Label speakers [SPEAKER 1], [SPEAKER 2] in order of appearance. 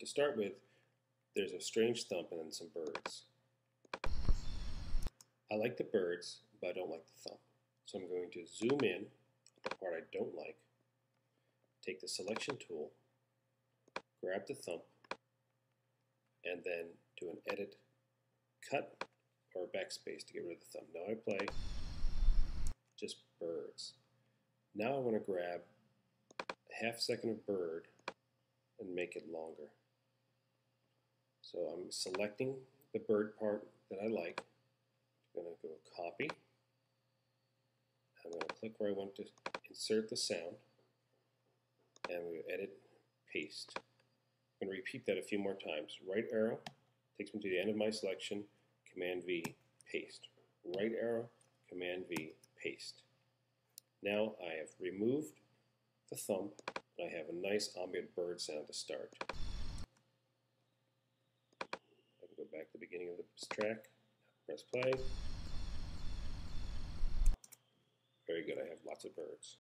[SPEAKER 1] to start with, there's a strange thump and then some birds. I like the birds, but I don't like the thump. So I'm going to zoom in the part I don't like, take the selection tool, grab the thump, and then do an edit, cut, or backspace to get rid of the thumb. Now I play just birds. Now I want to grab a half second of bird and make it longer. So I'm selecting the bird part that I like. I'm going to go copy. I'm going to click where I want to insert the sound. And we edit, paste. I'm going to repeat that a few more times. Right arrow takes me to the end of my selection. Command V, paste. Right arrow, Command V, paste. Now I have removed the thump and I have a nice ambient bird sound to start. I can go back to the beginning of this track, press play. Very good, I have lots of birds.